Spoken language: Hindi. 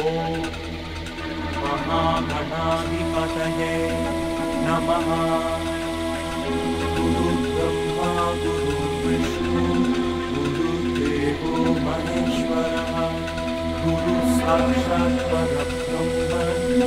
ॐ महागणाधिपतये नमः। गुरुब्रह्मा गुरुविष्णु गुरुदेवो महेश्वरः। गुरुसाक्षात् परब्रह्म